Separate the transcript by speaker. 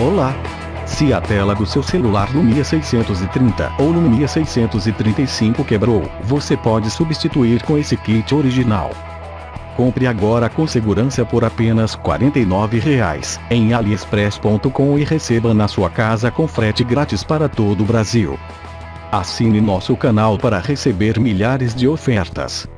Speaker 1: Olá! Se a tela do seu celular Lumia 630 ou Lumia 635 quebrou, você pode substituir com esse kit original. Compre agora com segurança por apenas R$ 49,00 em aliexpress.com e receba na sua casa com frete grátis para todo o Brasil. Assine nosso canal para receber milhares de ofertas.